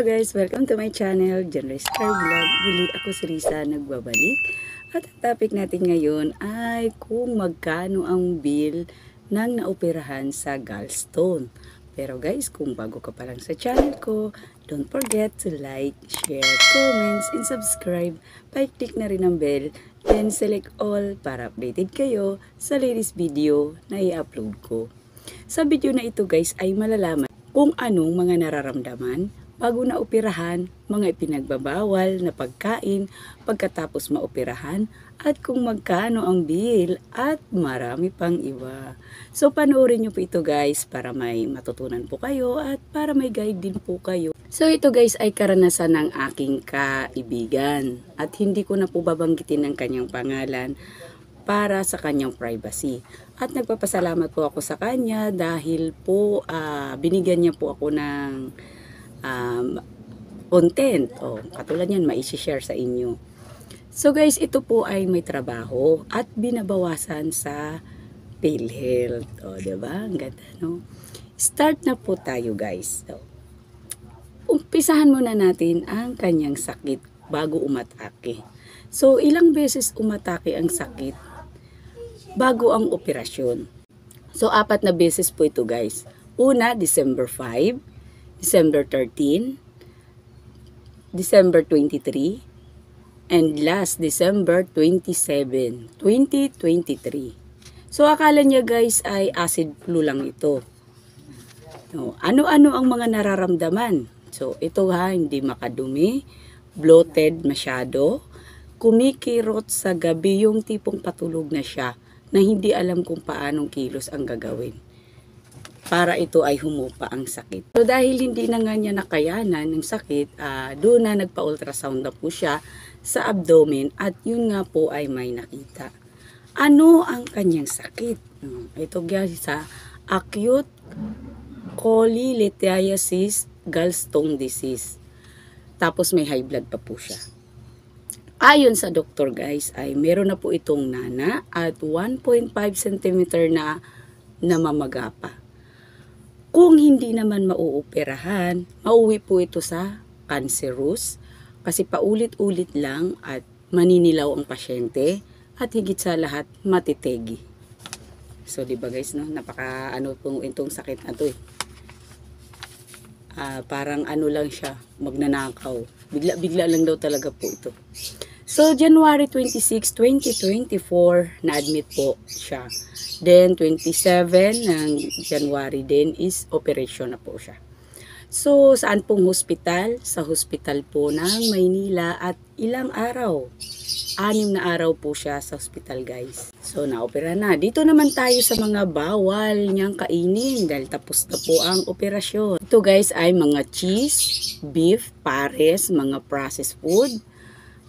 Hello guys! Welcome to my channel, Generous Car Vlog. Muli ako si Risa nagbabalik. At ang topic natin ngayon ay kung magkano ang bill ng naoperahan sa gallstone. Pero guys, kung bago ka pa lang sa channel ko, don't forget to like, share, comments, and subscribe. Pa-click na rin ang bell, then select all para updated kayo sa latest video na i-upload ko. Sa video na ito guys ay malalaman kung anong mga nararamdaman bago na operahan, mga ipinagbabawal na pagkain pagkatapos maoperahan at kung magkano ang bill at marami pang iba. So panoorin nyo po ito guys para may matutunan po kayo at para may guide din po kayo. So ito guys ay karanasan ng aking kaibigan at hindi ko na po babanggitin ang kanyang pangalan para sa kanyang privacy. At nagpapasalamat po ako sa kanya dahil po uh, binigyan niya po ako ng um, content. O, katulad yan, maisi-share sa inyo. So guys, ito po ay may trabaho at binabawasan sa PhilHealth. O, diba? Ang ganda, no? Start na po tayo guys. So, umpisahan muna natin ang kanyang sakit bago umatake. So, ilang beses umatake ang sakit bago ang operasyon. So, apat na beses po ito guys. Una, December 5, December 13, December 23, and last December 27, 2023. So akala niya guys ay acid flu lang ito. No, ano-ano ang mga nararamdaman? So ito ha, hindi makadumi, bloated masyado, kumikirot sa gabi yung tipong patulog na siya na hindi alam kung paanong kilos ang gagawin para ito ay humupa ang sakit. So dahil hindi na nga niya nakayanan ng sakit, uh, doon na nagpa-ultrasound na po siya sa abdomen at yun nga po ay may nakita. Ano ang kanyang sakit? Ito guys sa acute cholelithiasis gallstone disease. Tapos may high blood pa po siya. Ayon sa doktor guys ay meron na po itong nana at 1.5 cm na namamaga pa. Kung hindi naman mauoperahan, mauwi po ito sa cancerous kasi paulit-ulit lang at maninilaw ang pasyente at higit sa lahat matitegi. So, di ba guys, no? Napaka ano pong itong sakit na to eh. Uh, parang ano lang siya, magnanakaw. Bigla-bigla lang daw talaga po ito. So, January 26, 2024, na-admit po siya. Then, 27 ng January din is operation na po siya. So, saan pong hospital? Sa hospital po ng Maynila at ilang araw? Anim na araw po siya sa hospital guys. So, naopera na. Dito naman tayo sa mga bawal niyang kainin dahil tapos na po ang operasyon. Ito guys ay mga cheese, beef, pares, mga processed food,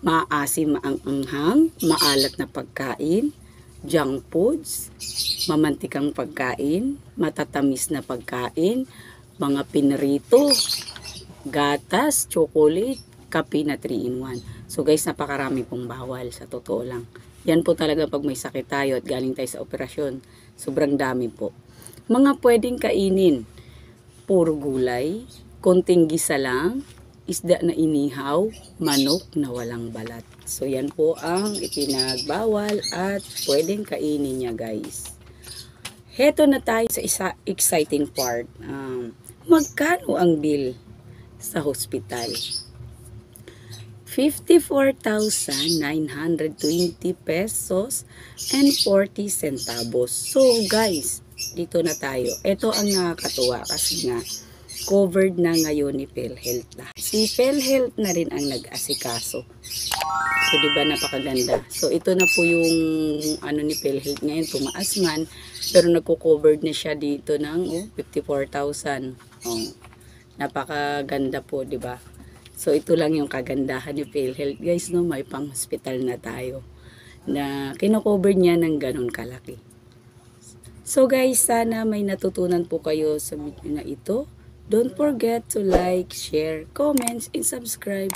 maasim ang anghang, maalat na pagkain, junk foods, mamantikang pagkain, matatamis na pagkain, mga pinrito, gatas, chocolate, kape na 3 in 1. So guys, napakarami pong bawal sa totoo lang. Yan po talaga pag may sakit tayo at galing tayo sa operasyon. Sobrang dami po. Mga pwedeng kainin, puro gulay, konting gisa lang, isda na inihaw, manok na walang balat. So yan po ang ipinagbawal at pwedeng kainin niya guys. Heto na tayo sa isa exciting part. Um, magkano ang bill sa hospital? 54,920 pesos and 40 centavos. So guys, dito na tayo. Ito ang nakakatuwa kasi nga covered na ngayon ni PhilHealth na. Si PhilHealth na rin ang nag-asikaso. So, di ba napakaganda. So, ito na po yung ano ni PhilHealth ngayon, tumaas man. Pero nagko-covered na siya dito ng oh, 54,000. Oh, napakaganda po, di ba? So, ito lang yung kagandahan ni PhilHealth. Guys, no, may pang-hospital na tayo na kino-cover niya ng ganun kalaki. So guys, sana may natutunan po kayo sa video na ito. Don't forget to like, share, comments, and subscribe.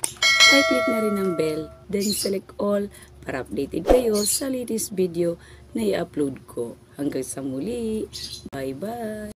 I-click na rin ang bell, then select all para updated kayo sa latest video na i-upload ko. Hanggang sa muli. Bye-bye!